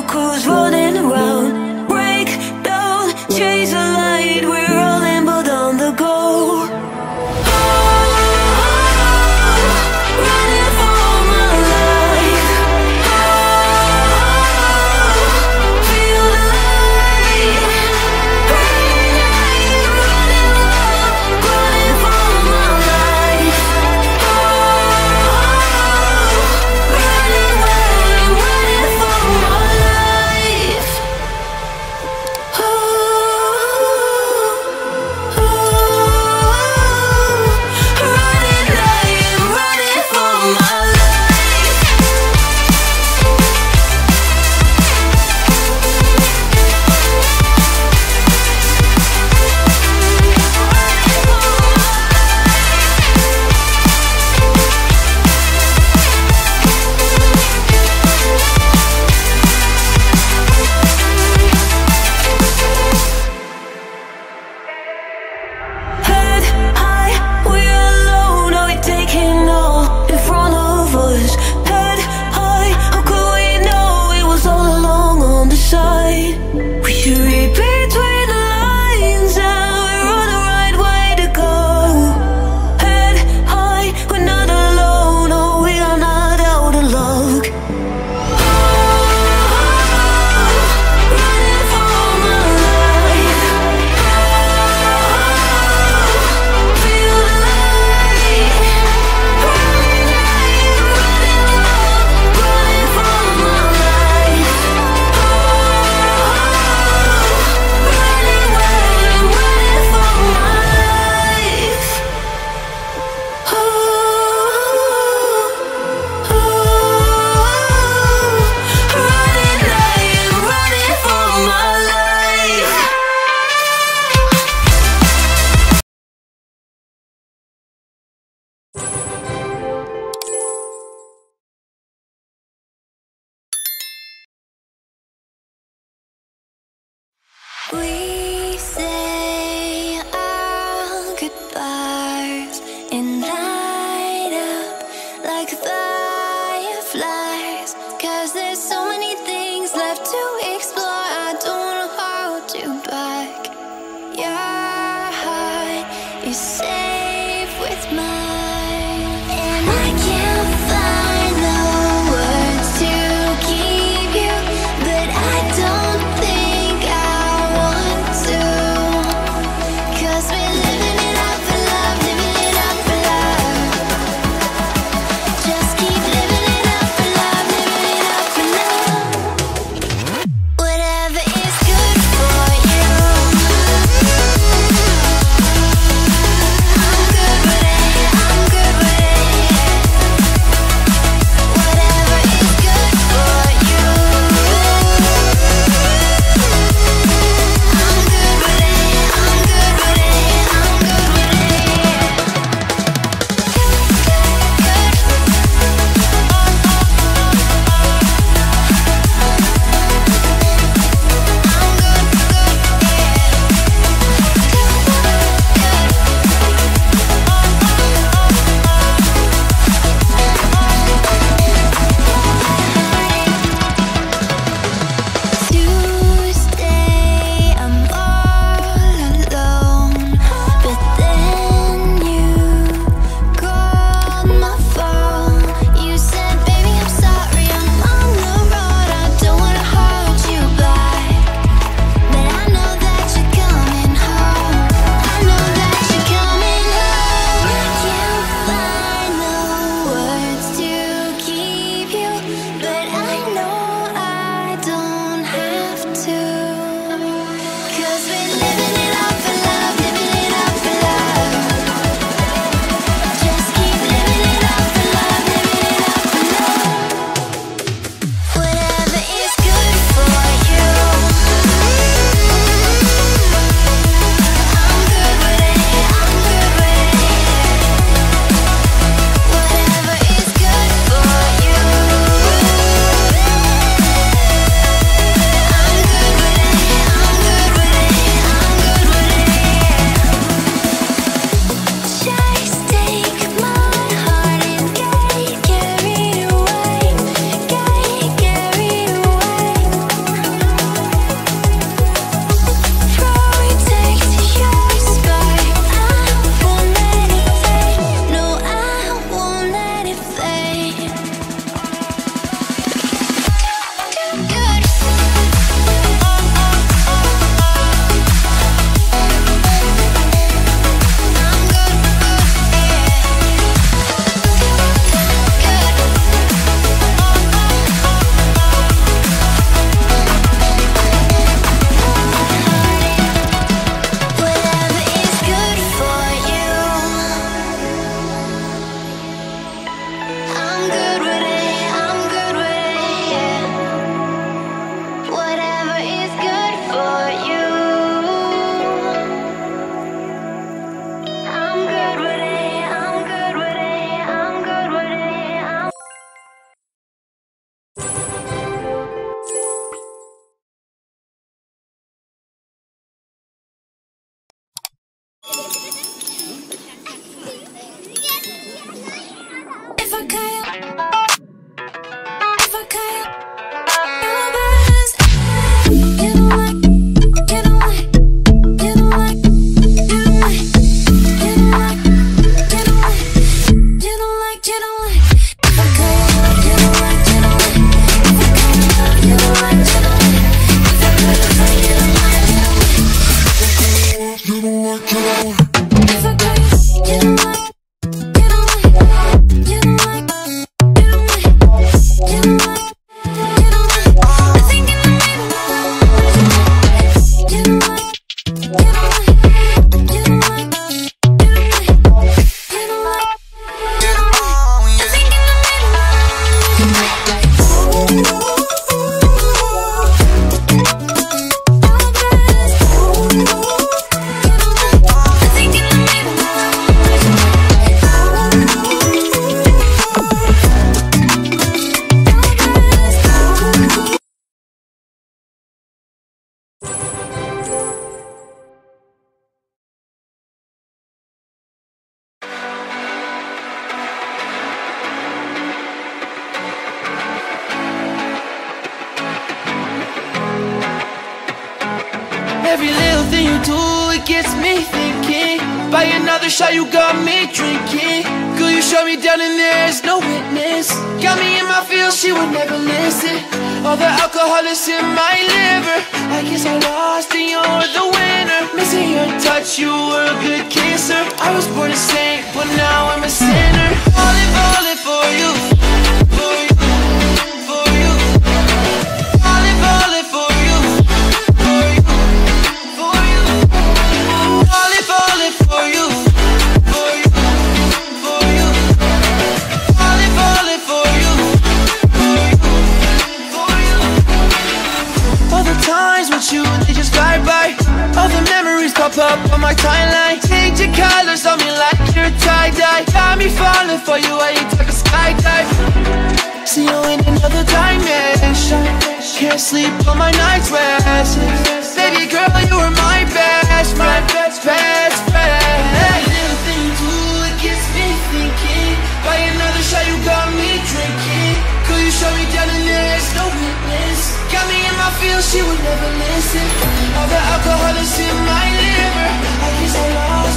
circles running around safe with mine. Every little thing you do, it gets me thinking. By another shot, you got me drinking. Girl, you shut me down and there's no witness. Got me in my feels, she would never listen. All the alcohol is in my liver. I guess I lost and you're the winner. Missing your touch, you were a good kisser. I was born a saint, but now I'm a sinner. Got me falling for you, I ain't like a skydive. See you in another dimension. Can't sleep on my night's rest. Baby girl, you were my best my best, best friend. Little thing you do, it gets me thinking. By another shot, you got me drinking. Girl, you shut me down and there's no witness. Got me in my feels, she would never listen. All the alcohol is in my liver. I